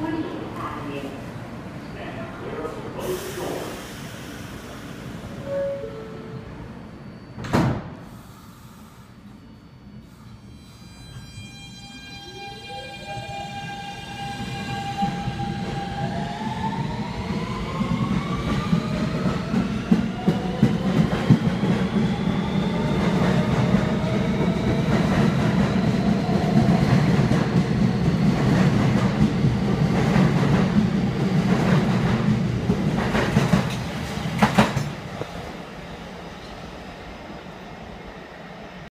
What